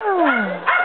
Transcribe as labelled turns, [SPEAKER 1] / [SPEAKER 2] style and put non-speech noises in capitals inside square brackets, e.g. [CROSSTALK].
[SPEAKER 1] Oh. [SIGHS] [SIGHS]